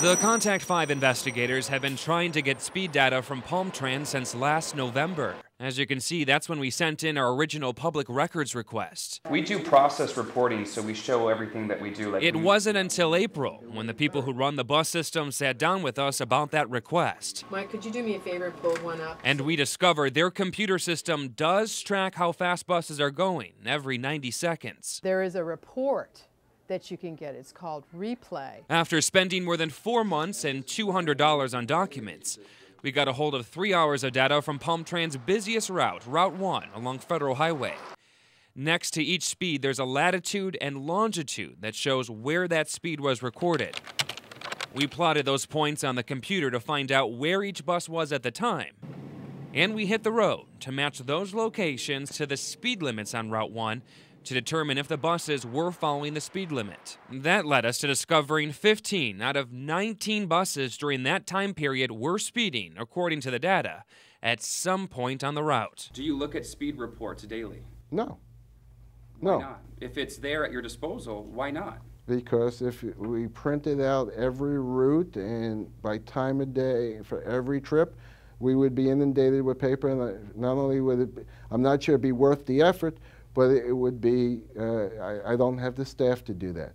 The Contact 5 investigators have been trying to get speed data from Palm Trans since last November. As you can see, that's when we sent in our original public records request. We do process reporting, so we show everything that we do. Like It we- wasn't until April when the people who run the bus system sat down with us about that request. Mike, could you do me a favor and pull one up? And we discovered their computer system does track how fast buses are going every 90 seconds. There is a report that you can get. It's called Replay. After spending more than four months and $200 on documents, we got a hold of three hours of data from Palm Tran's busiest route, Route 1, along Federal Highway. Next to each speed, there's a latitude and longitude that shows where that speed was recorded. We plotted those points on the computer to find out where each bus was at the time. And we hit the road to match those locations to the speed limits on Route 1 to determine if the buses were following the speed limit. That led us to discovering 15 out of 19 buses during that time period were speeding, according to the data, at some point on the route. Do you look at speed reports daily? No. Why No, not? If it's there at your disposal, why not? because if we printed out every route and by time of day for every trip, we would be inundated with paper, and not only would it, be, I'm not sure it'd be worth the effort, but it would be, uh, I, I don't have the staff to do that.